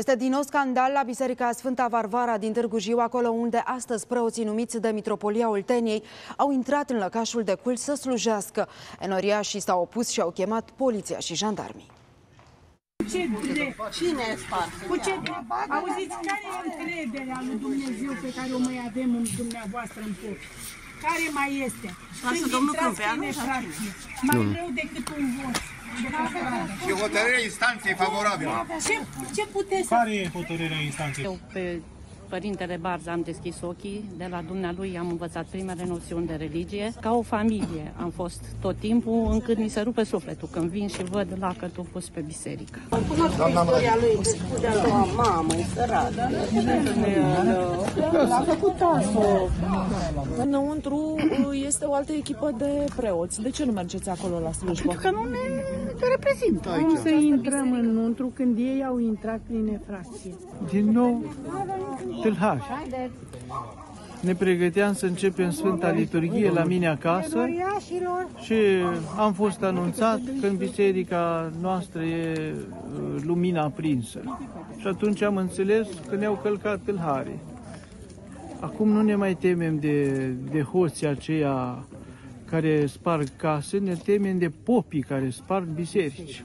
Este din nou scandal la Biserica Sfânta Varvara din Târgu Jiu, acolo unde astăzi preoții numiți de Mitropolia Olteniei au intrat în lăcașul de cult să slujească. Enoriașii s-au opus și au chemat poliția și jandarmii. ce drept? Cine spart? Cu ce drept? Auziți, care e încrederea lui Dumnezeu pe care o mai avem în dumneavoastră în pop? Care mai este? Lasă Când domnul intrați Câmpeanu, prin infracție, mai rău decât un vot. de pe stradă. Și hotărârea instanței favorabilă. Ce, ce puteți să Care e hotărârea instanței? Eu pe Părintele Barz am deschis ochii, de la dumnealui am învățat primele noțiuni de religie. Ca o familie am fost tot timpul, încât mi se rupe sufletul când vin și văd lacătul pus pe biserică. Cunosc istoria lui, de spune la mamă, e sărat. A făcut asta. Înăuntru uh, este o altă echipă de preoți. De ce nu mergeți acolo la slujbă? Că nu ne reprezintă aici. Cum să intrăm înăuntru când ei au intrat prin infracție? din nou tâlhași. Ne pregăteam să începem Sfânta Liturghie la mine acasă și am fost anunțat că în biserica noastră e uh, lumina aprinsă. Și atunci am înțeles că ne-au călcat tâlharii. Acum nu ne mai temem de, de hoții aceia care sparg case, ne temem de popii care sparg biserici.